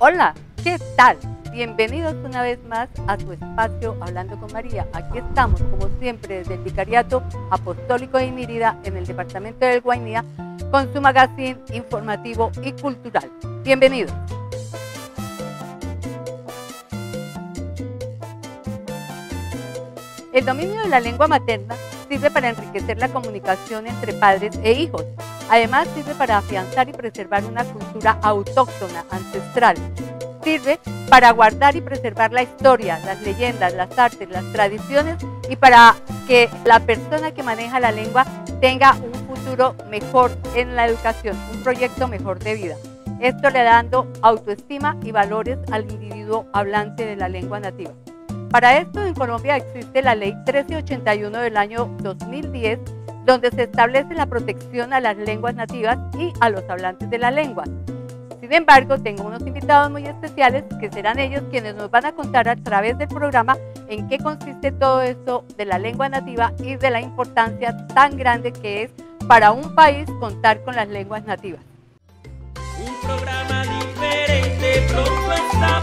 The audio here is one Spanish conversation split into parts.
Hola, ¿qué tal? Bienvenidos una vez más a su espacio Hablando con María. Aquí estamos, como siempre, desde el Vicariato Apostólico de Inírida en el departamento del Guainía con su magazine informativo y cultural. Bienvenidos. El dominio de la lengua materna sirve para enriquecer la comunicación entre padres e hijos. Además, sirve para afianzar y preservar una cultura autóctona, ancestral. Sirve para guardar y preservar la historia, las leyendas, las artes, las tradiciones y para que la persona que maneja la lengua tenga un futuro mejor en la educación, un proyecto mejor de vida. Esto le dando autoestima y valores al individuo hablante de la lengua nativa. Para esto en Colombia existe la ley 1381 del año 2010, donde se establece la protección a las lenguas nativas y a los hablantes de la lengua. Sin embargo, tengo unos invitados muy especiales que serán ellos quienes nos van a contar a través del programa en qué consiste todo esto de la lengua nativa y de la importancia tan grande que es para un país contar con las lenguas nativas. Un programa diferente pronto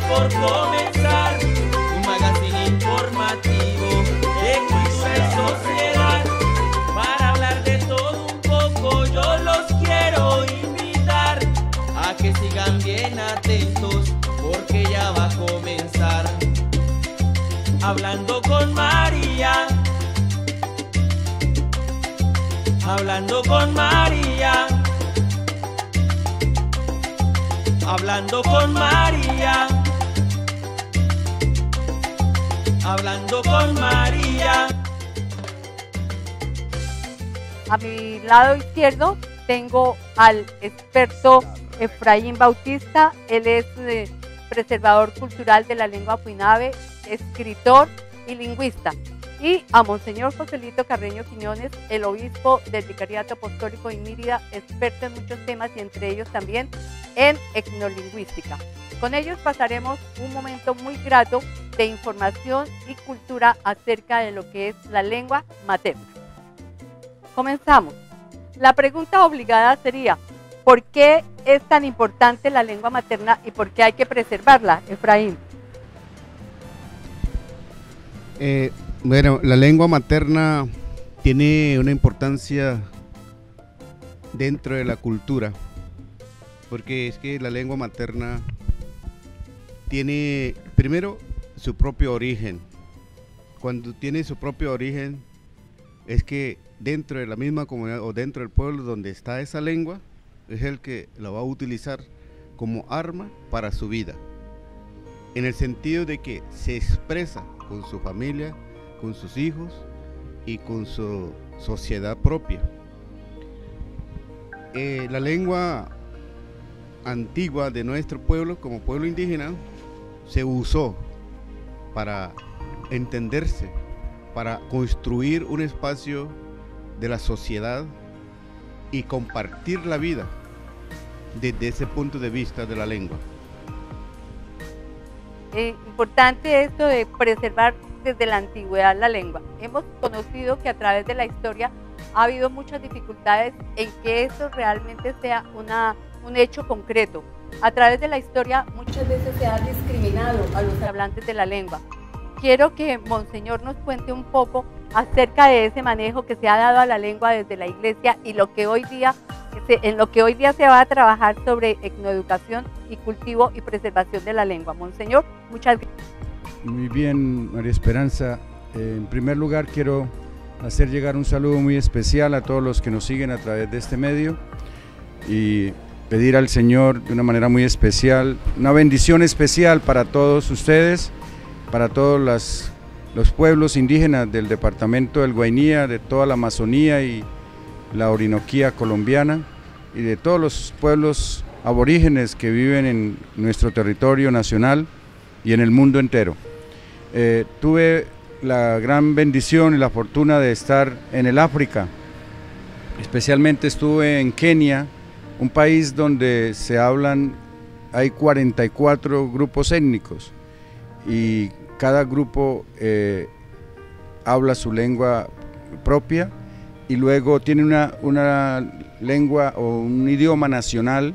por comenzar. Hablando con María. Hablando con María. Hablando con María. Hablando con María. A mi lado izquierdo tengo al experto Efraín Bautista. Él es eh, preservador cultural de la lengua puinabe, escritor y lingüista. Y a Monseñor Joselito Carreño Quiñones, el obispo del Vicariato Apostólico de Mírida, experto en muchos temas y entre ellos también en etnolingüística. Con ellos pasaremos un momento muy grato de información y cultura acerca de lo que es la lengua materna. Comenzamos. La pregunta obligada sería, ¿por qué es tan importante la lengua materna y por qué hay que preservarla, Efraín? Eh, bueno, la lengua materna tiene una importancia dentro de la cultura, porque es que la lengua materna tiene primero su propio origen. Cuando tiene su propio origen, es que dentro de la misma comunidad o dentro del pueblo donde está esa lengua, es el que la va a utilizar como arma para su vida. En el sentido de que se expresa con su familia, con sus hijos y con su sociedad propia. Eh, la lengua antigua de nuestro pueblo como pueblo indígena se usó para entenderse, para construir un espacio de la sociedad y compartir la vida desde ese punto de vista de la lengua. Eh, importante esto de preservar desde la antigüedad la lengua. Hemos conocido que a través de la historia ha habido muchas dificultades en que esto realmente sea un hecho concreto. A través de la historia muchas veces se ha discriminado a los hablantes de la lengua. Quiero que Monseñor nos cuente un poco acerca de ese manejo que se ha dado a la lengua desde la iglesia y lo que hoy día, en lo que hoy día se va a trabajar sobre etnoeducación y cultivo y preservación de la lengua. Monseñor, muchas gracias. Muy bien, María Esperanza. En primer lugar, quiero hacer llegar un saludo muy especial a todos los que nos siguen a través de este medio y pedir al Señor de una manera muy especial, una bendición especial para todos ustedes, para todos los pueblos indígenas del departamento del Guainía, de toda la Amazonía y la Orinoquía colombiana y de todos los pueblos aborígenes que viven en nuestro territorio nacional y en el mundo entero. Eh, tuve la gran bendición y la fortuna de estar en el África, especialmente estuve en Kenia, un país donde se hablan, hay 44 grupos étnicos y cada grupo eh, habla su lengua propia y luego tiene una, una lengua o un idioma nacional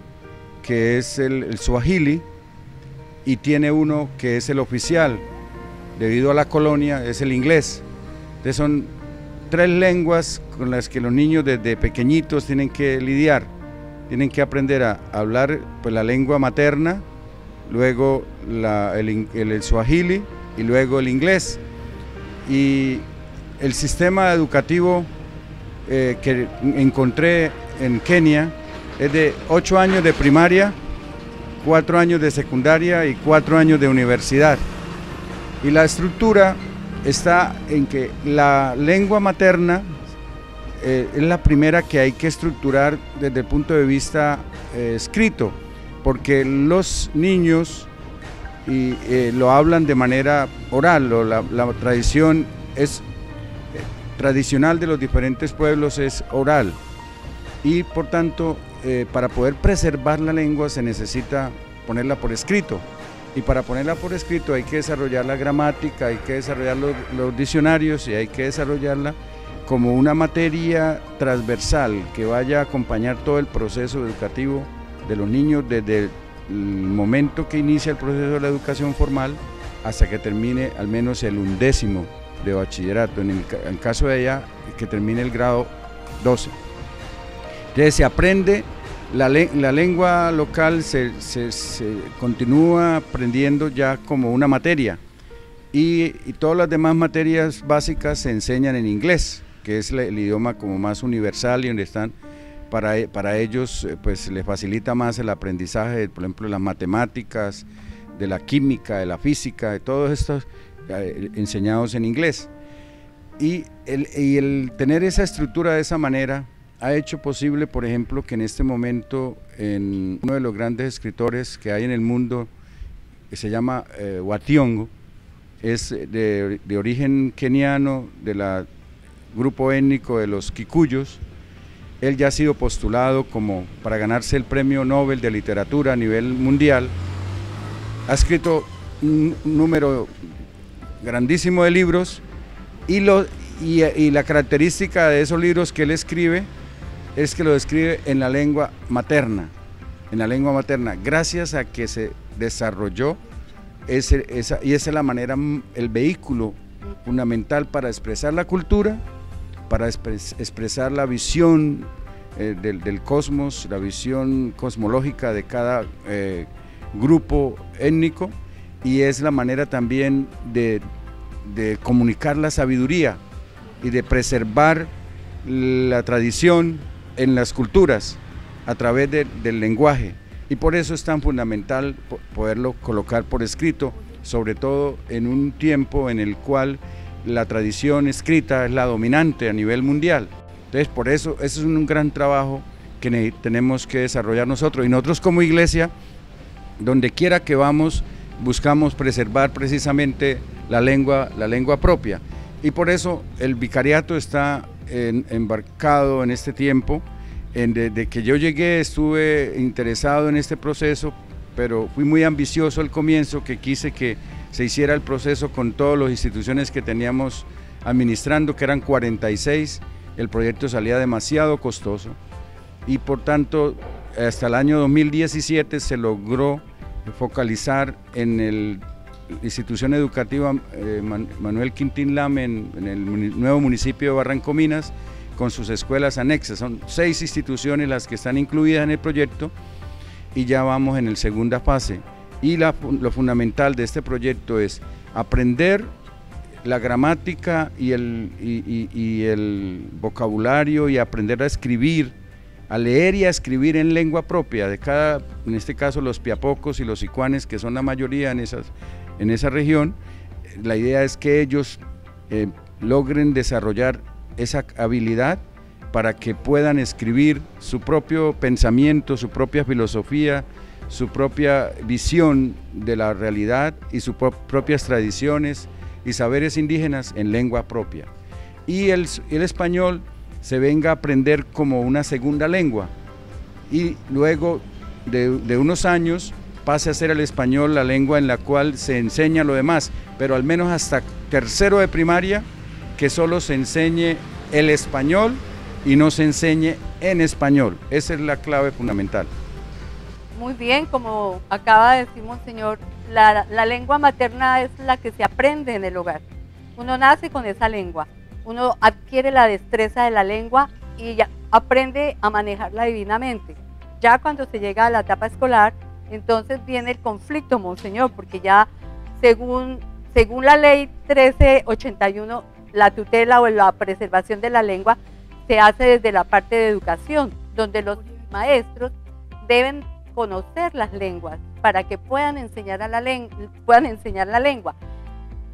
que es el, el Swahili y tiene uno que es el oficial, debido a la colonia, es el inglés. Entonces son tres lenguas con las que los niños desde pequeñitos tienen que lidiar. Tienen que aprender a hablar pues, la lengua materna, luego el, el, swahili y luego el inglés. Y el sistema educativo eh, que encontré en Kenia es de ocho años de primaria, cuatro años de secundaria y cuatro años de universidad. Y la estructura está en que la lengua materna eh, es la primera que hay que estructurar desde el punto de vista eh, escrito, porque los niños y, eh, lo hablan de manera oral, o la, tradición es tradicional de los diferentes pueblos es oral. Y por tanto para poder preservar la lengua se necesita ponerla por escrito. Y para ponerla por escrito hay que desarrollar la gramática, hay que desarrollar los, diccionarios y hay que desarrollarla como una materia transversal que vaya a acompañar todo el proceso educativo de los niños desde momento que inicia el proceso de la educación formal hasta que termine al menos el undécimo de bachillerato, en el, caso de ella que termine el grado 12. Entonces se aprende la, lengua local se, continúa aprendiendo ya como una materia y, todas las demás materias básicas se enseñan en inglés, que es el idioma como más universal y donde están para, para ellos eh, pues les facilita más el aprendizaje, por ejemplo, de las matemáticas, de la química, de la física, de todos estos eh, enseñados en inglés. Y el, y el tener esa estructura de esa manera ha hecho posible, por ejemplo, que en este momento en uno de los grandes escritores que hay en el mundo, que se llama eh, Wationgo, es de, origen keniano, del grupo étnico de los Kikuyos. Él ya ha sido postulado como para ganarse el premio Nobel de Literatura a nivel mundial. Ha escrito un número grandísimo de libros y, lo, y la característica de esos libros que él escribe es que lo describe en la lengua materna, en la lengua materna, gracias a que se desarrolló ese, esa, y esa es la manera, el vehículo fundamental para expresar la cultura, para expresar la visión eh, del, cosmos, la visión cosmológica de cada eh, grupo étnico y es la manera también de, de comunicar la sabiduría y de preservar la tradición, en las culturas a través del lenguaje. Y por eso es tan fundamental poderlo colocar por escrito, sobre todo en un tiempo en el cual la tradición escrita es la dominante a nivel mundial. Entonces por eso ese es un gran trabajo que tenemos que desarrollar nosotros y nosotros como iglesia, donde quiera que vamos, buscamos preservar precisamente la lengua, la lengua propia. Y por eso el vicariato está embarcado en este tiempo. desde que yo llegué estuve interesado en este proceso, pero fui muy ambicioso al comienzo, que quise que se hiciera el proceso con todas las instituciones que teníamos administrando, que eran 46. El proyecto salía demasiado costoso y por tanto hasta el año 2017 se logró focalizar en el institución educativa eh, Manuel Quintín Lame en, el nuevo municipio de Barranco Minas con sus escuelas anexas. Son seis instituciones las que están incluidas en el proyecto y ya vamos en la segunda fase. Y lo fundamental de este proyecto es aprender la gramática y el, y el vocabulario y aprender a escribir, a leer y a escribir en lengua propia de cada, en este caso los piapocos y los icuanes, que son la mayoría en esas en esa región. La idea es que ellos eh, logren desarrollar esa habilidad para que puedan escribir su propio pensamiento, su propia filosofía, su propia visión de la realidad y sus propias tradiciones y saberes indígenas en lengua propia. Y el, español se venga a aprender como una segunda lengua y luego de unos años pase a ser el español la lengua en la cual se enseña lo demás, pero al menos hasta tercero de primaria que solo se enseñe el español y no se enseñe en español. Esa es la clave fundamental. Muy bien, como acaba de decir Monseñor, la, la lengua materna es la que se aprende en el hogar. Uno nace con esa lengua, uno adquiere la destreza de la lengua y ya aprende a manejarla divinamente. Ya cuando se llega a la etapa escolar, entonces viene el conflicto, Monseñor, porque ya según, según la ley 1381, la tutela o la preservación de la lengua se hace desde la parte de educación, donde los maestros deben conocer las lenguas para que puedan enseñar, a la puedan enseñar la lengua.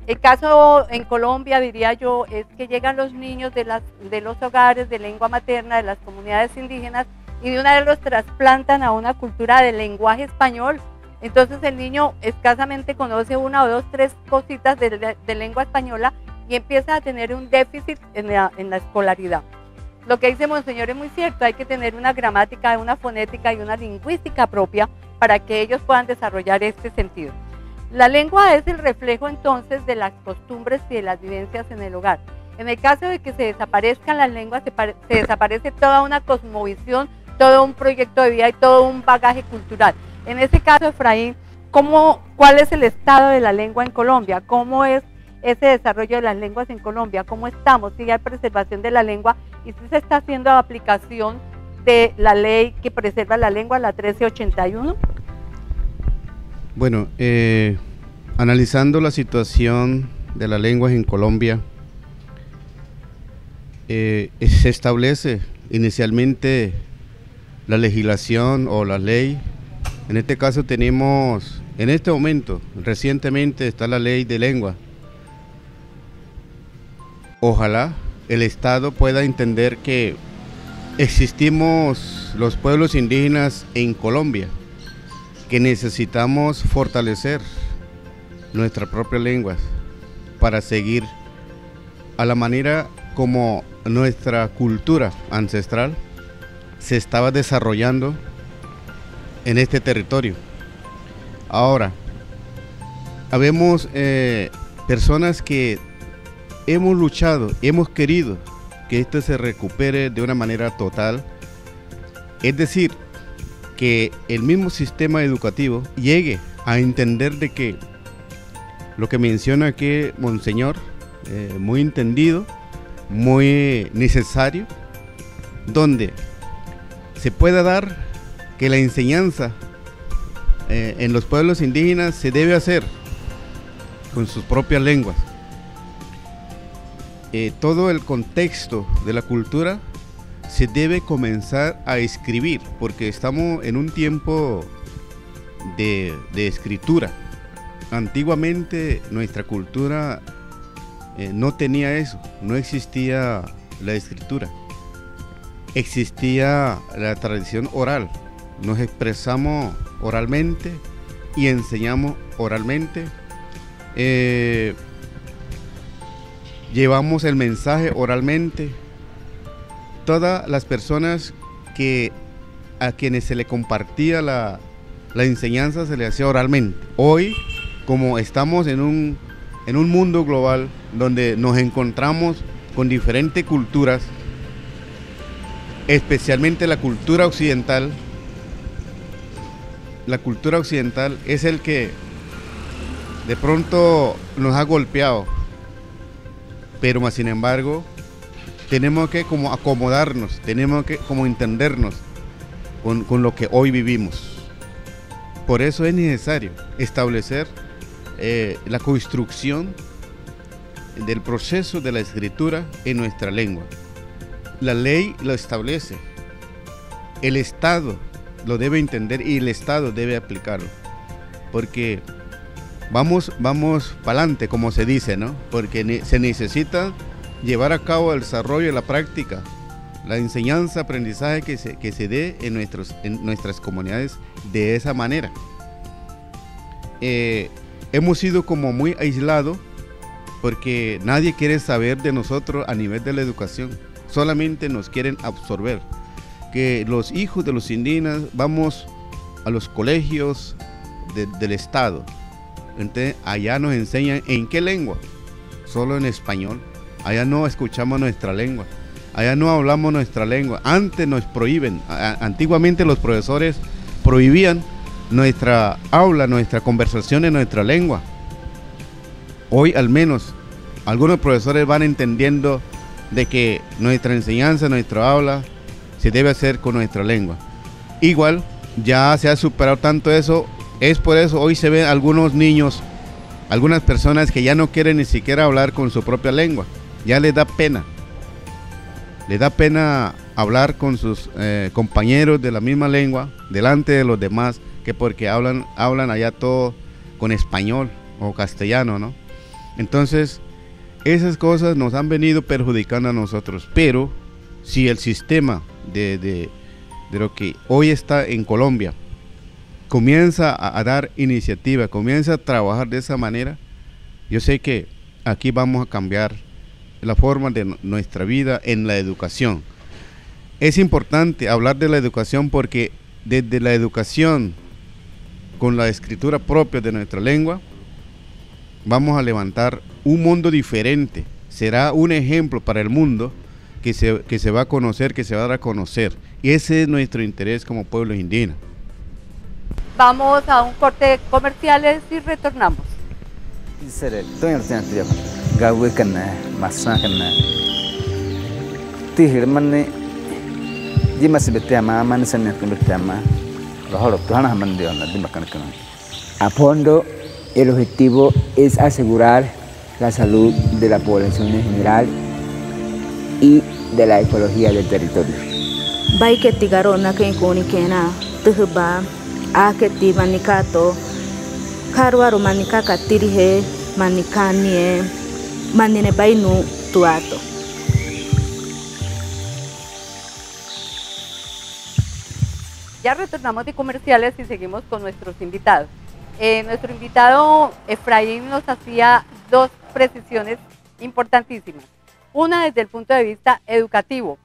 El caso en Colombia, diría yo, es que llegan los niños de, las, de los hogares de lengua materna, de las comunidades indígenas, y de una vez los trasplantan a una cultura del lenguaje español. Entonces el niño escasamente conoce una o dos, tres cositas de, lengua española y empieza a tener un déficit en la, en la escolaridad. Lo que dice Monseñor es muy cierto, hay que tener una gramática, una fonética y una lingüística propia para que ellos puedan desarrollar este sentido. La lengua es el reflejo entonces de las costumbres y de las vivencias en el hogar. En el caso de que se desaparezcan las lenguas, se, desaparece toda una cosmovisión, todo un proyecto de vida y todo un bagaje cultural. En ese caso, Efraín, ¿cómo, ¿cuál es el estado de la lengua en Colombia? ¿Cómo es ese desarrollo de las lenguas en Colombia? ¿Cómo estamos? ¿Si hay preservación de la lengua? ¿Y si se está haciendo aplicación de la ley que preserva la lengua, la 1381? Bueno, eh, analizando la situación de las lenguas en Colombia, eh, se establece inicialmente la legislación o la ley. En este caso tenemos, en este momento, recientemente está la ley de lengua. Ojalá el Estado pueda entender que existimos los pueblos indígenas en Colombia que necesitamos fortalecer nuestra propia lengua para seguir a la manera como nuestra cultura ancestral se estaba desarrollando en este territorio. Ahora, habemos eh, personas que hemos luchado, hemos querido que esto se recupere de una manera total. Es decir, que el mismo sistema educativo llegue a entender de que lo que menciona aquí Monseñor, eh, muy entendido, muy necesario, donde se pueda dar que la enseñanza eh, en los pueblos indígenas se debe hacer con sus propias lenguas. Eh, todo el contexto de la cultura se debe comenzar a escribir, porque estamos en un tiempo de, escritura. Antiguamente nuestra cultura eh, no tenía eso, no existía la escritura. Existía la tradición oral. Nos expresamos oralmente y enseñamos oralmente. Eh, llevamos el mensaje oralmente todas las personas que a quienes se le compartía la, enseñanza se le hacía oralmente. Hoy, como estamos en un, en un mundo global donde nos encontramos con diferentes culturas, especialmente la cultura occidental, la cultura occidental es el que de pronto nos ha golpeado, pero más sin embargo tenemos que como acomodarnos, tenemos que como entendernos con, lo que hoy vivimos. Por eso es necesario establecer eh, la construcción del proceso de la escritura en nuestra lengua. La ley lo establece, el Estado lo debe entender y el Estado debe aplicarlo. Porque vamos, vamos para adelante, como se dice, ¿no? Porque se necesita llevar a cabo el desarrollo y la práctica, la enseñanza, aprendizaje que se, que se dé en, nuestros, en nuestras comunidades de esa manera. Eh, hemos sido como muy aislados porque nadie quiere saber de nosotros a nivel de la educación, solamente nos quieren absorber. Que los hijos de los indígenas vamos a los colegios del Estado, entonces allá nos enseñan en qué lengua, solo en español. Allá no escuchamos nuestra lengua. Allá no hablamos nuestra lengua. Antes nos prohíben. Antiguamente los profesores prohibían nuestra aula, nuestra conversación en nuestra lengua. Hoy al menos algunos profesores van entendiendo de que nuestra enseñanza, nuestra aula, se debe hacer con nuestra lengua. Igual, ya se ha superado tanto eso, es por eso hoy se ven algunos niños, algunas personas que ya no quieren ni siquiera hablar con su propia lengua, ya les da pena. Les da pena hablar con sus eh, compañeros de la misma lengua, delante de los demás, que porque hablan, hablan allá todo con español o castellano, ¿no? Entonces, esas cosas nos han venido perjudicando a nosotros, pero si el sistema de, de, lo que hoy está en Colombia comienza a, dar iniciativa, comienza a trabajar de esa manera, yo sé que aquí vamos a cambiar la forma de nuestra vida en la educación. Es importante hablar de la educación porque desde la educación con la escritura propia de nuestra lengua, vamos a levantar un mundo diferente. Será un ejemplo para el mundo que se, que se va a conocer, que se va a dar a conocer. Y ese es nuestro interés como pueblo indígena. Vamos a un corte de comerciales y retornamos. A fondo el objetivo es asegurar la salud de la población en general y de la ecología del territorio. Bai ke tigaro na ke koni kena tuhba a ke ti manikato karwaro manika katiri he manikani e manine bainu tuato. Ya retornamos de comerciales y seguimos con nuestros invitados. Eh, nuestro invitado Efraín nos hacía dos precisiones importantísimas. Una desde el punto de vista educativo.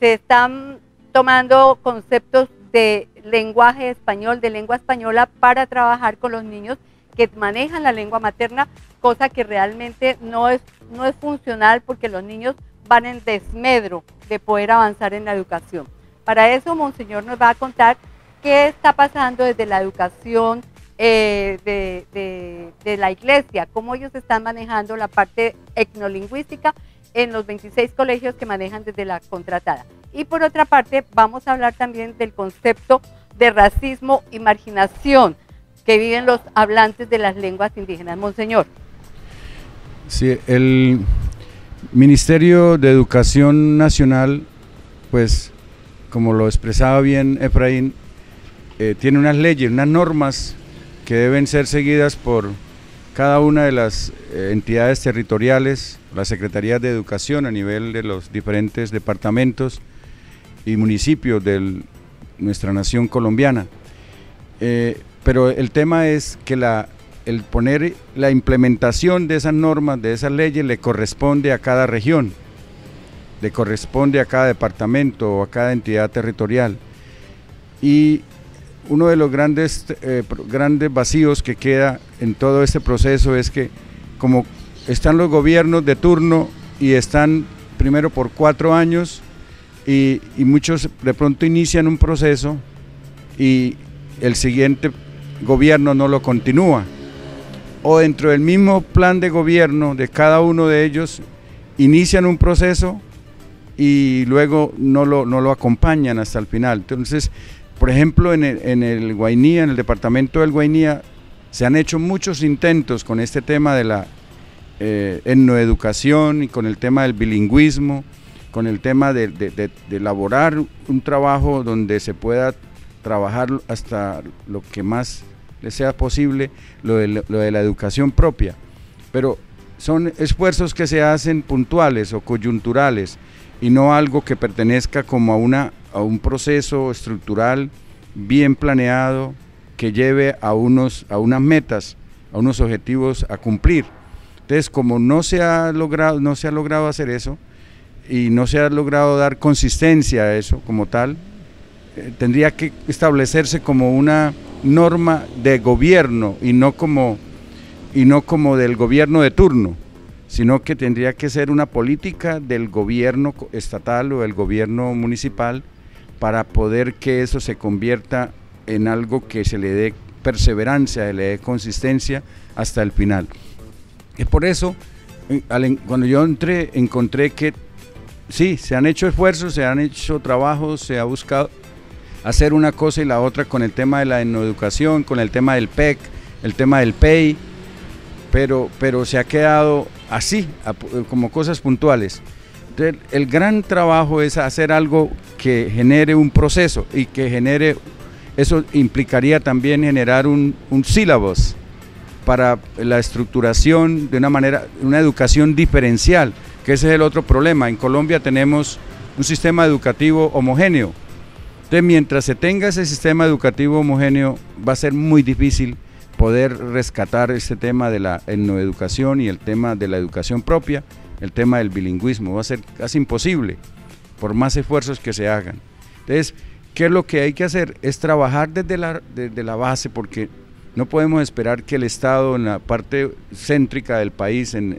Se están tomando conceptos de lenguaje español, de lengua española, para trabajar con los niños que manejan la lengua materna, cosa que realmente no es, no es funcional porque los niños van en desmedro de poder avanzar en la educación. Para eso, Monseñor nos va a contar qué está pasando desde la educación eh, de, la iglesia, cómo ellos están manejando la parte etnolingüística en los 26 colegios que manejan desde la contratada. Y por otra parte, vamos a hablar también del concepto de racismo y marginación que viven los hablantes de las lenguas indígenas. Monseñor. Sí, el Ministerio de Educación Nacional, pues, como lo expresaba bien Efraín, eh, tiene unas leyes, unas normas que deben ser seguidas por cada una de las eh, entidades territoriales, las secretarías de educación a nivel de los diferentes departamentos y municipios de nuestra nación colombiana. Eh, pero el tema es que la, el poner la implementación de esas normas, de esas leyes, le corresponde a cada región, le corresponde a cada departamento o a cada entidad territorial. Y uno de los grandes, eh, grandes vacíos que queda en todo este proceso es que como están los gobiernos de turno y están primero por cuatro años y, muchos de pronto inician un proceso y el siguiente gobierno no lo continúa. O dentro del mismo plan de gobierno de cada uno de ellos inician un proceso y luego no lo, no lo acompañan hasta el final. Entonces, por ejemplo, en el, en el Guainía, en el departamento del Guainía, se han hecho muchos intentos con este tema de la eh, etnoeducación y con el tema del bilingüismo, con el tema de, elaborar un trabajo donde se pueda trabajar hasta lo que más le sea posible, lo de, lo de la educación propia. Pero son esfuerzos que se hacen puntuales o coyunturales y no algo que pertenezca como a una a un proceso estructural bien planeado que lleve a, unos, a unas metas, a unos objetivos a cumplir. Entonces, como no se ha logrado, no se ha logrado hacer eso y no se ha logrado dar consistencia a eso como tal, eh, tendría que establecerse como una norma de gobierno y no como y no como del gobierno de turno, sino que tendría que ser una política del gobierno estatal o del gobierno municipal para poder que eso se convierta en algo que se le dé perseverancia, se le dé consistencia hasta el final. Es por eso, eh, cuando yo entré, encontré que sí, se han hecho esfuerzos, se han hecho trabajos, se ha buscado hacer una cosa y la otra con el tema de la educación, con el tema del PEC, el tema del PEI, pero, pero se ha quedado así, como cosas puntuales. el gran trabajo es hacer algo que genere un proceso y que genere, eso implicaría también generar un, un sílabos para la estructuración de una manera, una educación diferencial, que ese es el otro problema. En Colombia tenemos un sistema educativo homogéneo. Entonces, mientras se tenga ese sistema educativo homogéneo, va a ser muy difícil poder rescatar este tema de la educación y el tema de la educación propia, el tema del bilingüismo. Va a ser casi imposible, por más esfuerzos que se hagan. Entonces, ¿qué es lo que hay que hacer? Es trabajar desde la, desde la base, porque no podemos esperar que el Estado, en la parte céntrica del país, en,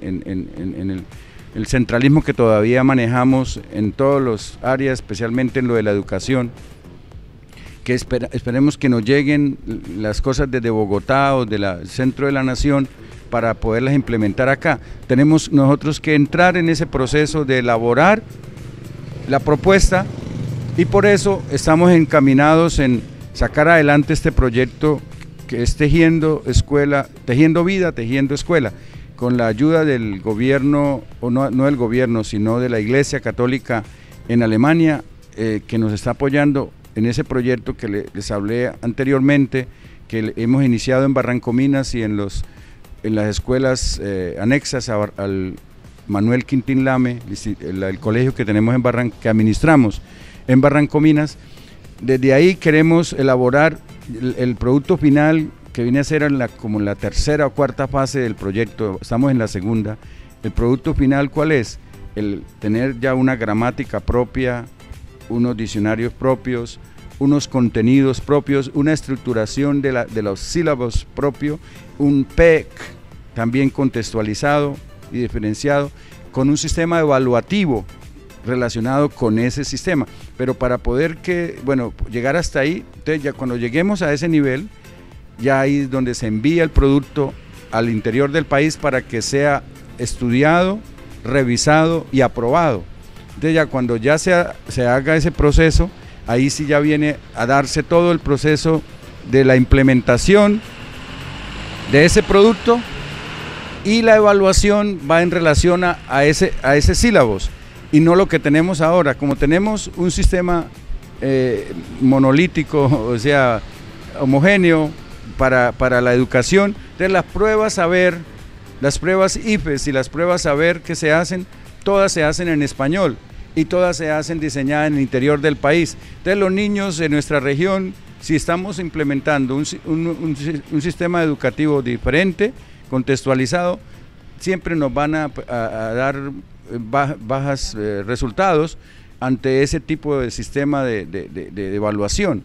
el, centralismo que todavía manejamos en todas las áreas, especialmente en lo de la educación, que esperemos que nos lleguen las cosas desde Bogotá o del centro de la nación para poderlas implementar acá. Tenemos nosotros que entrar en ese proceso de elaborar la propuesta y por eso estamos encaminados en sacar adelante este proyecto que es Tejiendo Escuela, Tejiendo Vida, Tejiendo Escuela, con la ayuda del gobierno, o no, no del gobierno, sino de la Iglesia Católica en Alemania, eh, que nos está apoyando en ese proyecto que les hablé anteriormente, que hemos iniciado en Barrancominas y en, los, en las escuelas eh, anexas al Manuel Quintín Lame, el, colegio que tenemos en Barran, que administramos en Barrancominas. Desde ahí queremos elaborar el, producto final que viene a ser la, como la tercera o cuarta fase del proyecto, estamos en la segunda, el producto final ¿cuál es? El tener ya una gramática propia, unos diccionarios propios, unos contenidos propios, una estructuración de, de los sílabos propios, un PEC también contextualizado y diferenciado, con un sistema evaluativo relacionado con ese sistema. Pero para poder que, bueno, llegar hasta ahí, ya cuando lleguemos a ese nivel, ya ahí es donde se envía el producto al interior del país para que sea estudiado, revisado y aprobado. Entonces ya cuando ya se, se haga ese proceso, ahí sí ya viene a darse todo el proceso de la implementación de ese producto y la evaluación va en relación a, a ese, a ese sílabos y no lo que tenemos ahora. Como tenemos un sistema eh, monolítico, o sea, homogéneo para, para, la educación, de las pruebas a ver, las pruebas IFES y las pruebas a ver que se hacen, todas se hacen en español y todas se hacen diseñadas en el interior del país. Entonces los niños de nuestra región, si estamos implementando un, un, sistema educativo diferente, contextualizado, siempre nos van a dar bajas eh, resultados ante ese tipo de sistema de, evaluación.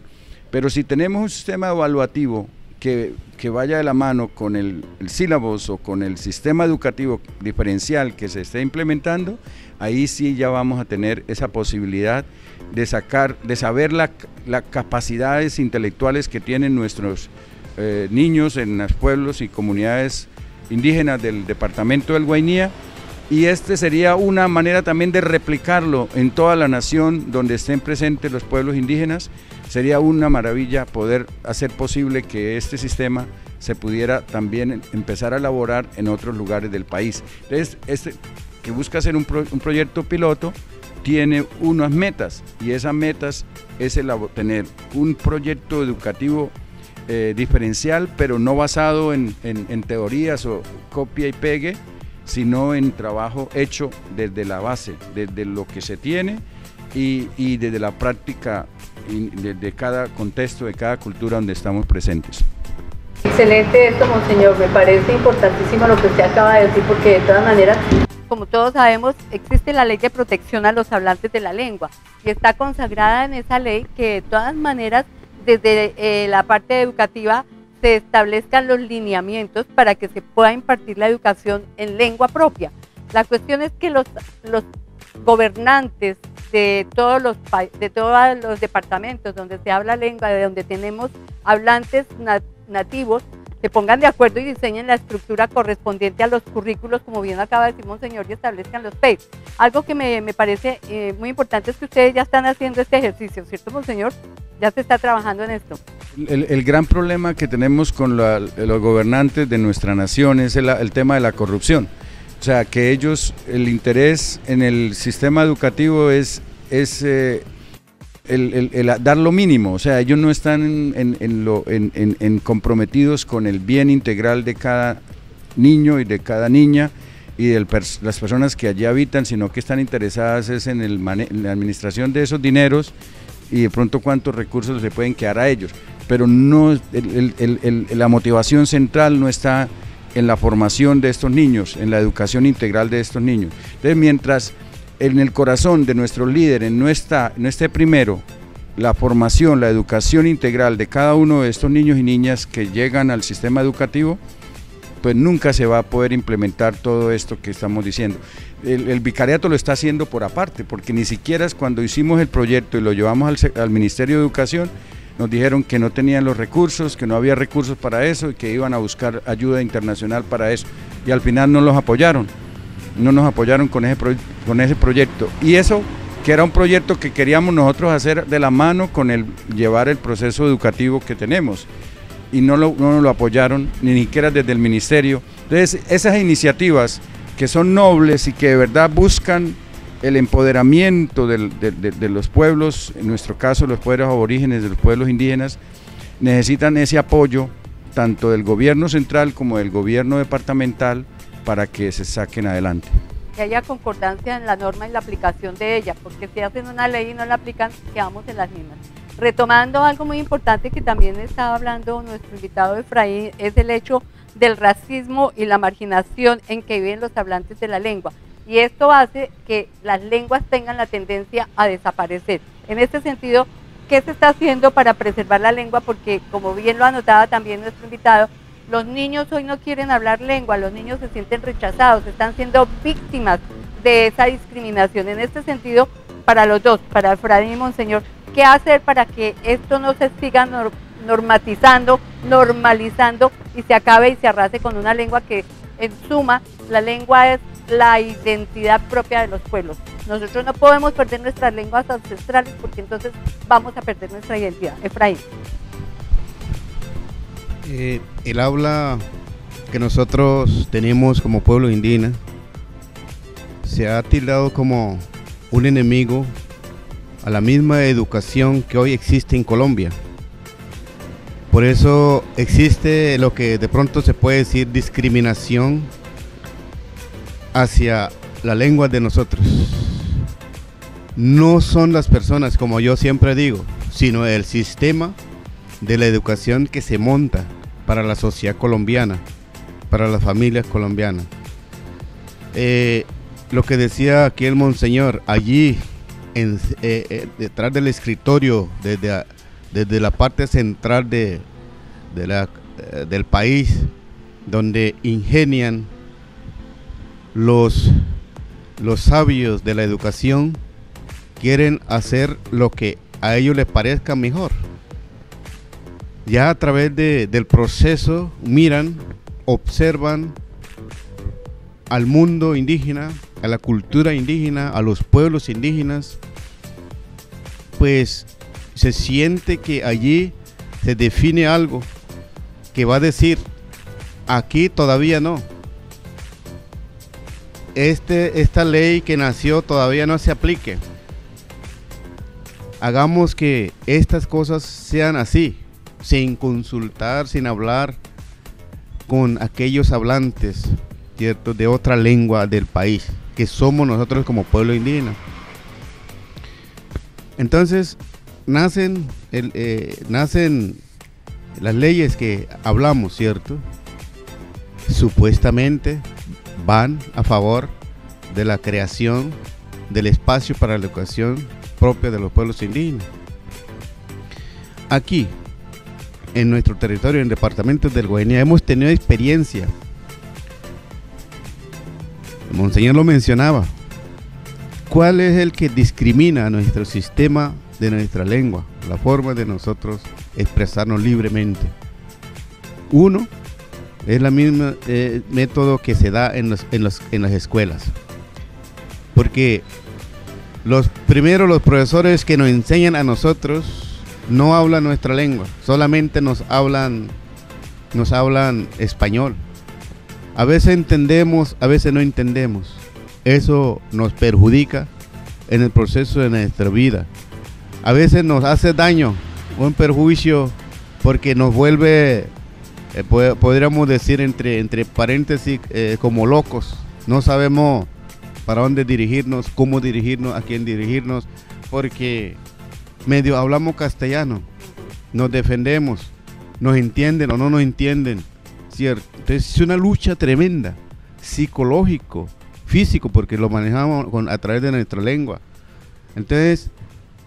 Pero si tenemos un sistema evaluativo que, vaya de la mano con el, el sílabos o con el sistema educativo diferencial que se esté implementando, ahí sí ya vamos a tener esa posibilidad de sacar, de saber las capacidades intelectuales que tienen nuestros eh, niños en los pueblos y comunidades indígenas del departamento del Guainía y este sería una manera también de replicarlo en toda la nación donde estén presentes los pueblos indígenas. Sería una maravilla poder hacer posible que este sistema se pudiera también empezar a elaborar en otros lugares del país. Entonces, este que busca hacer un, proyecto piloto tiene unas metas y esas metas es el tener un proyecto educativo eh, diferencial, pero no basado en teorías o copia y pegue, sino en trabajo hecho desde la base, desde lo que se tiene y, desde la práctica de, cada contexto, de cada cultura donde estamos presentes. Excelente esto, Monseñor. Me parece importantísimo lo que usted acaba de decir, porque de todas maneras, como todos sabemos, existe la ley de protección a los hablantes de la lengua y está consagrada en esa ley que de todas maneras, desde eh, la parte educativa, se establezcan los lineamientos para que se pueda impartir la educación en lengua propia. La cuestión es que los, gobernantes de todos los de todos los departamentos donde se habla lengua, de donde tenemos hablantes nativos, se pongan de acuerdo y diseñen la estructura correspondiente a los currículos, como bien acaba de decir Monseñor, y establezcan los PEI. Algo que me, me parece eh, muy importante es que ustedes ya están haciendo este ejercicio, ¿cierto, Monseñor? Ya se está trabajando en esto. El, gran problema que tenemos con los gobernantes de nuestra nación es el, tema de la corrupción. O sea, que ellos, el interés en el sistema educativo es, es eh, el, dar lo mínimo, o sea, ellos no están comprometidos con el bien integral de cada niño y de cada niña y de las personas que allí habitan, sino que están interesadas es en, la administración de esos dineros y de pronto cuántos recursos se pueden quedar a ellos. Pero no, la motivación central no está en la formación de estos niños, en la educación integral de estos niños. Entonces, mientras en el corazón de nuestros líderes no, está, no esté primero la formación, la educación integral de cada uno de estos niños y niñas que llegan al sistema educativo, pues nunca se va a poder implementar todo esto que estamos diciendo. El, vicariato lo está haciendo por aparte, porque ni siquiera cuando hicimos el proyecto y lo llevamos al Ministerio de Educación, nos dijeron que no tenían los recursos, que no había recursos para eso y que iban a buscar ayuda internacional para eso. Y al final no los apoyaron no nos apoyaron con ese, con ese proyecto. Y eso, que era un proyecto que queríamos nosotros hacer de la mano con el llevar el proceso educativo que tenemos. Y no, no nos lo apoyaron, ni siquiera desde el ministerio. Entonces, esas iniciativas que son nobles y que de verdad buscan el empoderamiento de, de, los pueblos, en nuestro caso los pueblos aborígenes, de los pueblos indígenas, necesitan ese apoyo tanto del gobierno central como del gobierno departamental para que se saquen adelante. Que haya concordancia en la norma y la aplicación de ella, porque si hacen una ley y no la aplican, quedamos en las mismas. Retomando algo muy importante que también estaba hablando nuestro invitado Efraín, es el hecho del racismo y la marginación en que viven los hablantes de la lengua. Y esto hace que las lenguas tengan la tendencia a desaparecer. En este sentido, ¿qué se está haciendo para preservar la lengua? Porque como bien lo anotaba también nuestro invitado, los niños hoy no quieren hablar lengua, los niños se sienten rechazados, están siendo víctimas de esa discriminación. En este sentido, para los dos, para Efraín y Monseñor, ¿qué hacer para que esto no se siga normatizando, normalizando y se acabe y se arrase con una lengua que, en suma, la lengua es la identidad propia de los pueblos. Nosotros no podemos perder nuestras lenguas ancestrales porque entonces vamos a perder nuestra identidad. Efraín. Eh, el habla que nosotros tenemos como pueblo indígena se ha tildado como un enemigo a la misma educación que hoy existe en Colombia. Por eso existe lo que de pronto se puede decir discriminación hacia la lengua de nosotros. No son las personas, como yo siempre digo, sino el sistema de la educación que se monta para la sociedad colombiana, para las familias colombianas. Eh, lo que decía aquí el monseñor, allí eh, eh, detrás del escritorio, desde, desde la parte central de, del país, donde ingenian los, los sabios de la educación, quieren hacer lo que a ellos les parezca mejor ya a través del proceso miran, observan al mundo indígena, a la cultura indígena, a los pueblos indígenas, pues se siente que allí se define algo que va a decir, aquí todavía no. Este, esta ley que nació todavía no se aplique. Hagamos que estas cosas sean así sin consultar, sin hablar con aquellos hablantes, ¿cierto?, de otra lengua del país, que somos nosotros como pueblo indígena. Entonces, nacen, eh, nacen las leyes que hablamos, ¿cierto? Supuestamente van a favor de la creación del espacio para la educación propia de los pueblos indígenas. Aquí, en nuestro territorio, en departamentos del Guainía, hemos tenido experiencia. Monseñor lo mencionaba. ¿cuál es el que discrimina a nuestro sistema de nuestra lengua? La forma de nosotros expresarnos libremente. Uno, es el mismo eh, método que se da en, los- en los- en las escuelas. Porque los primeros los profesores que nos enseñan a nosotros no hablan nuestra lengua, solamente nos hablan nos hablan español. A veces entendemos, a veces no entendemos. Eso nos perjudica en el proceso de nuestra vida. A veces nos hace daño, un perjuicio, porque nos vuelve, eh, po- podríamos decir entre, entre paréntesis, eh, como locos. No sabemos para dónde dirigirnos, cómo dirigirnos, a quién dirigirnos, porque medio hablamos castellano, nos defendemos, nos entienden o no nos entienden, ¿cierto? Entonces es una lucha tremenda, psicológico, físico, porque lo manejamos a través de nuestra lengua. Entonces,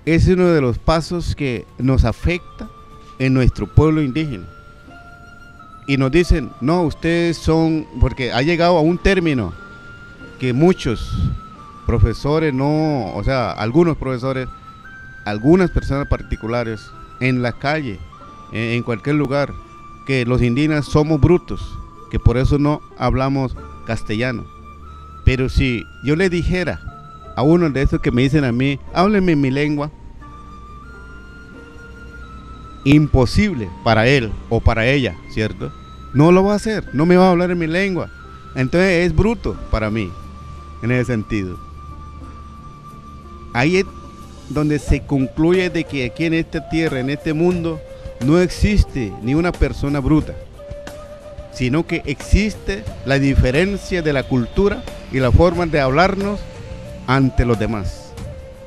es uno de los pasos que nos afecta en nuestro pueblo indígena. Y nos dicen, no, ustedes son, porque ha llegado a un término que muchos profesores no, o sea, algunos profesores, algunas personas particulares en la calle, en, cualquier lugar, que los indígenas somos brutos, que por eso no hablamos castellano. Pero si yo le dijera a uno de esos que me dicen a mí, hábleme mi lengua, imposible para él o para ella, ¿cierto? No lo va a hacer, no me va a hablar en mi lengua. Entonces es bruto para mí, en ese sentido. Ahí donde se concluye de que aquí en esta tierra, en este mundo, no existe ni una persona bruta, sino que existe la diferencia de la cultura y la forma de hablarnos ante los demás.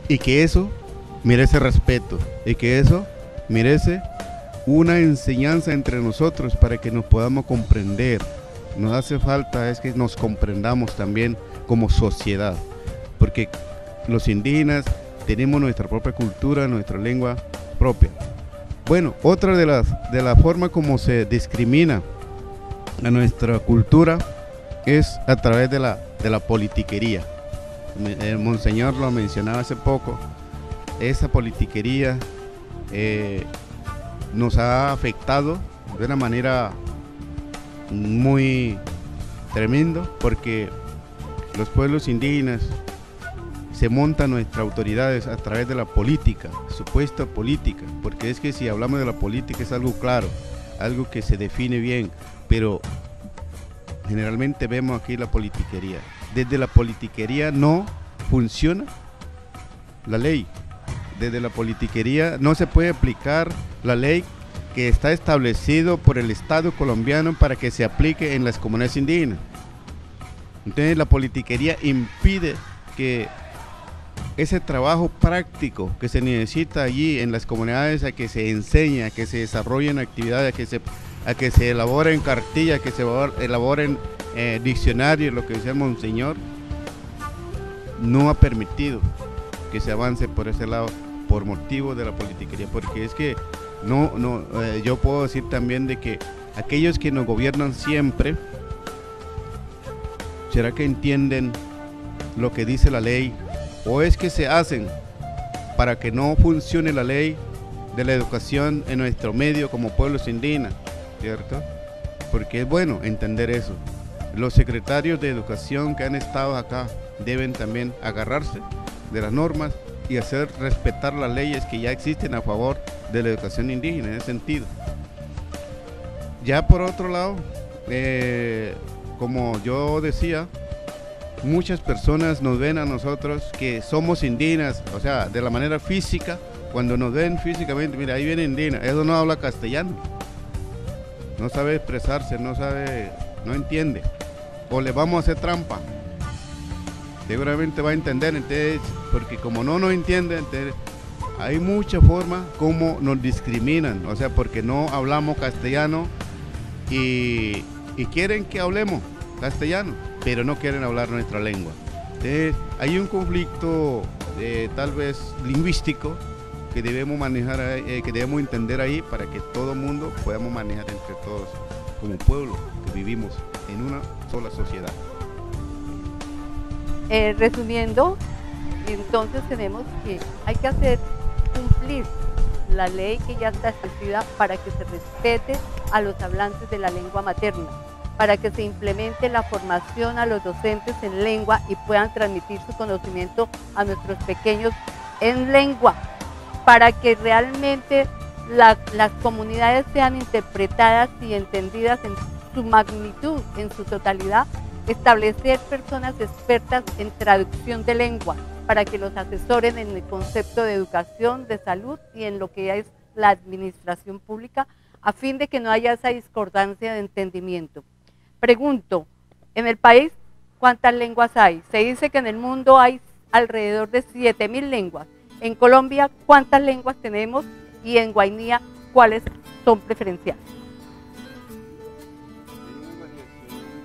Y que eso merece respeto y que eso merece una enseñanza entre nosotros para que nos podamos comprender. Nos hace falta es que nos comprendamos también como sociedad, porque los indígenas tenemos nuestra propia cultura, nuestra lengua propia. Bueno, otra de las de la forma como se discrimina a nuestra cultura es a través de la de la politiquería. El monseñor lo mencionaba hace poco. Esa politiquería eh, nos ha afectado de una manera muy tremendo porque los pueblos indígenas se montan nuestras autoridades a través de la política, supuesta política, porque es que si hablamos de la política es algo claro, algo que se define bien, pero generalmente vemos aquí la politiquería. Desde la politiquería no funciona la ley. Desde la politiquería no se puede aplicar la ley que está establecido por el Estado colombiano para que se aplique en las comunidades indígenas. Entonces la politiquería impide que ese trabajo práctico que se necesita allí en las comunidades a que se enseñe, a que se desarrollen actividades, a que se, a que se elaboren cartillas, que se elabor- elaboren eh, diccionarios, lo que decía el Monseñor, no ha permitido que se avance por ese lado por motivo de la politiquería, porque es que no, no, eh, yo puedo decir también de que aquellos que nos gobiernan siempre, ¿será que entienden lo que dice la ley? ¿O es que se hacen para que no funcione la ley de la educación en nuestro medio como pueblos indígenas? ¿Cierto? Porque es bueno entender eso. Los secretarios de educación que han estado acá deben también agarrarse de las normas y hacer respetar las leyes que ya existen a favor de la educación indígena en ese sentido. Ya por otro lado, eh, como yo decía, muchas personas nos ven a nosotros que somos indígenas, o sea, de la manera física, cuando nos ven físicamente, mira, ahí viene indígena, eso no habla castellano, no sabe expresarse, no sabe, no entiende, o le vamos a hacer trampa, seguramente va a entender, entonces, porque como no nos entiende, hay mucha forma como nos discriminan, o sea, porque no hablamos castellano y quieren que hablemos castellano, pero no quieren hablar nuestra lengua. Entonces, hay un conflicto eh, tal vez lingüístico que debemos manejar, eh, que debemos entender ahí para que todo mundo podamos manejar entre todos como pueblo que vivimos en una sola sociedad. Eh, resumiendo, entonces tenemos que, hay que hacer cumplir la ley que ya está establecida para que se respete a los hablantes de la lengua materna, para que se implemente la formación a los docentes en lengua y puedan transmitir su conocimiento a nuestros pequeños en lengua, para que realmente la- las comunidades sean interpretadas y entendidas en su magnitud, en su totalidad, establecer personas expertas en traducción de lengua para que los asesoren en el concepto de educación, de salud y en lo que es la administración pública, a fin de que no haya esa discordancia de entendimiento. Pregunto, en el país, ¿cuántas lenguas hay? Se dice que en el mundo hay alrededor de 7.000 lenguas. En Colombia, ¿cuántas lenguas tenemos? Y en Guainía, ¿cuáles son preferenciales?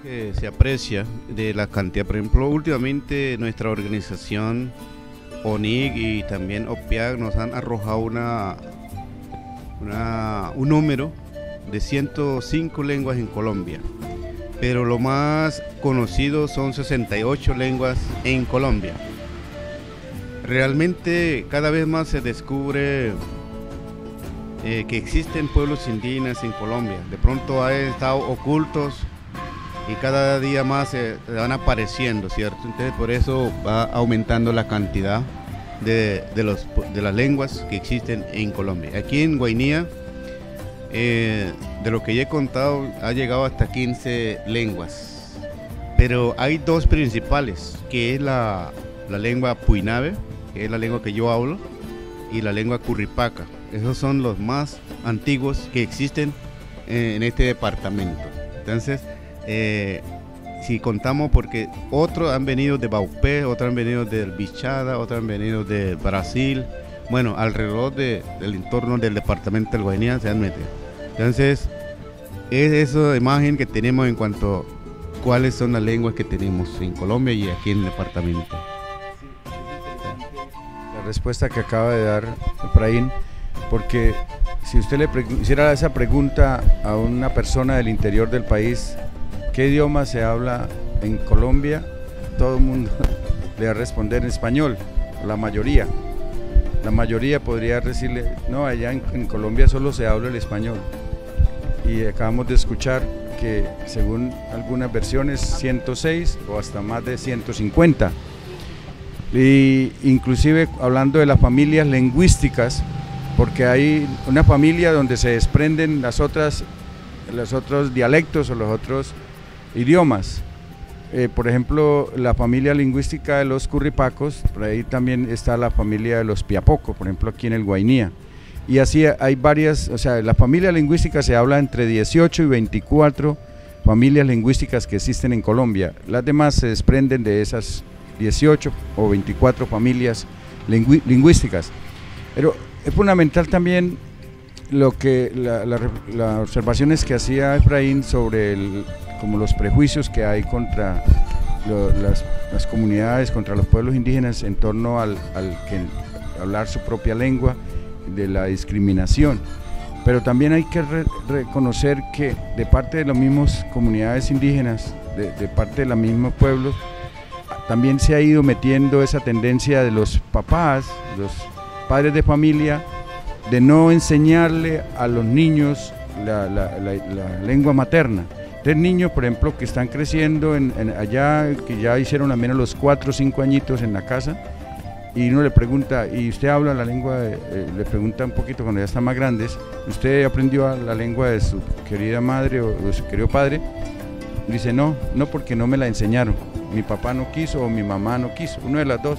que se aprecia de la cantidad. Por ejemplo, últimamente nuestra organización ONIG y también OPIAG nos han arrojado una, una- un número de 105 lenguas en Colombia. Pero lo más conocido son 68 lenguas en Colombia. Realmente cada vez más se descubre eh, que existen pueblos indígenas en Colombia. De pronto han estado ocultos y cada día más se se van apareciendo, ¿cierto? Entonces por eso va aumentando la cantidad de, de los, de las lenguas que existen en Colombia. Aquí en Guainía, eh, de lo que ya he contado, ha llegado hasta 15 lenguas. Pero hay dos principales, que es la, la lengua puinabe, que es la lengua que yo hablo, y la lengua curripaca. Esos son los más antiguos que existen eh, en este departamento. Entonces, eh, si contamos, porque otros han venido de Baupé, otros han venido del Bichada, otros han venido de Brasil, bueno, alrededor de- del entorno del departamento del Guainía se han metido. Entonces, es esa imagen que tenemos en cuanto a cuáles son las lenguas que tenemos en Colombia y aquí en el departamento. la respuesta que acaba de dar Efraín, porque si usted le hiciera esa pregunta a una persona del interior del país, ¿qué idioma se habla en Colombia? Todo el mundo le va a responder en español, la mayoría. La mayoría podría decirle, no, allá en, en Colombia solo se habla el español. Y acabamos de escuchar que según algunas versiones 106 o hasta más de 150 y inclusive hablando de las familias lingüísticas, porque hay una familia donde se desprenden las otras, los otros dialectos o los otros idiomas. Eh, por ejemplo, la familia lingüística de los curripacos, por ahí también está la familia de los piapoco, por ejemplo aquí en el Guainía. Y así hay varias, o sea, la familia lingüística se habla entre 18 y 24 familias lingüísticas que existen en Colombia. Las demás se desprenden de esas 18 o 24 familias lingüísticas. Pero es fundamental también lo que las observaciones que hacía Efraín sobre el- como los prejuicios que hay contra las, las comunidades, contra los pueblos indígenas en torno al, al que hablar su propia lengua, de la discriminación. Pero también hay que re- reconocer que de parte de las mismas comunidades indígenas, de, parte de los mismos pueblos, también se ha ido metiendo esa tendencia de los papás, los padres de familia, de no enseñarle a los niños la, lengua materna. Entonces niños, por ejemplo, que están creciendo en, en allá, que ya hicieron al menos los cuatro o cinco añitos en la casa, y uno le pregunta, ¿y usted habla la lengua? de-?" eh, le pregunta un poquito cuando ya están más grandes, ¿usted aprendió la lengua de su querida madre o de su querido padre? Dice, no, no porque no me la enseñaron. Mi papá no quiso o mi mamá no quiso, uno de las dos.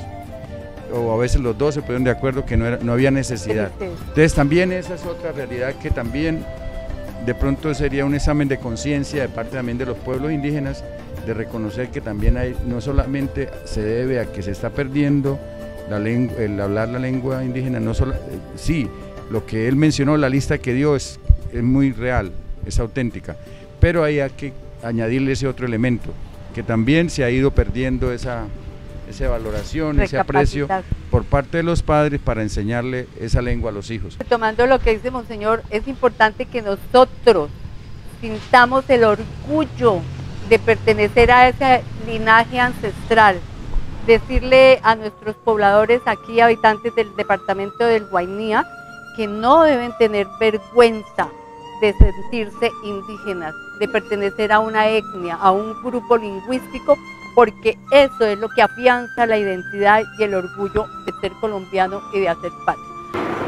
O a veces los dos se pusieron de acuerdo que no, era, no había necesidad. Entonces también esa es otra realidad que también de pronto sería un examen de conciencia de parte también de los pueblos indígenas de reconocer que también hay, no solamente se debe a que se está perdiendo la lengua, el hablar la lengua indígena, no solo, eh, sí, lo que él mencionó, la lista que dio es, es muy real, es auténtica, pero hay que añadirle ese otro elemento, que también se ha ido perdiendo esa, esa valoración, ese aprecio por parte de los padres para enseñarle esa lengua a los hijos. Tomando lo que dice Monseñor, es importante que nosotros sintamos el orgullo de pertenecer a ese linaje ancestral, decirle a nuestros pobladores aquí, habitantes del departamento del Guainía, que no deben tener vergüenza de sentirse indígenas, de pertenecer a una etnia, a un grupo lingüístico, porque eso es lo que afianza la identidad y el orgullo de ser colombiano y de hacer patria.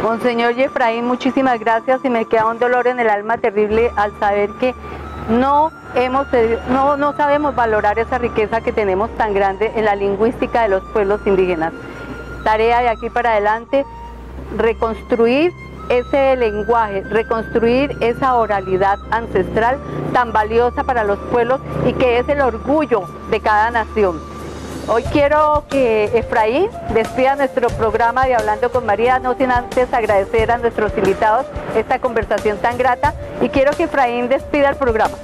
Monseñor Jefraín, muchísimas gracias y me queda un dolor en el alma terrible al saber que no, hemos, no, no sabemos valorar esa riqueza que tenemos tan grande en la lingüística de los pueblos indígenas. Tarea de aquí para adelante, reconstruir ese lenguaje, reconstruir esa oralidad ancestral tan valiosa para los pueblos y que es el orgullo de cada nación. Hoy quiero que Efraín despida nuestro programa de Hablando con María, no sin antes agradecer a nuestros invitados esta conversación tan grata y quiero que Efraín despida el programa.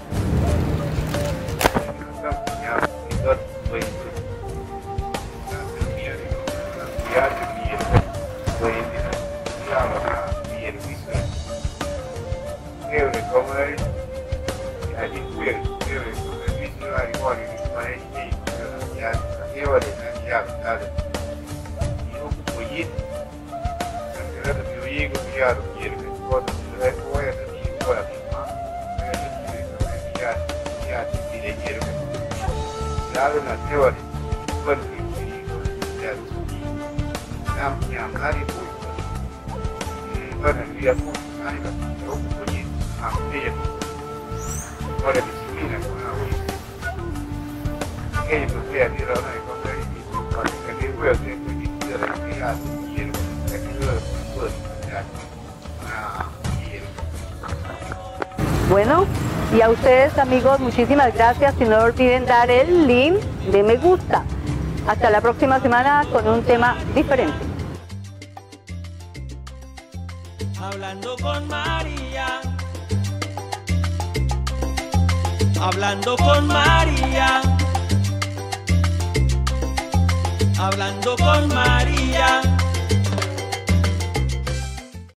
Bueno, y a ustedes amigos, muchísimas gracias y no olviden dar el link de me gusta. Hasta la próxima semana con un tema diferente. Hablando con María. Hablando con María. Hablando con María.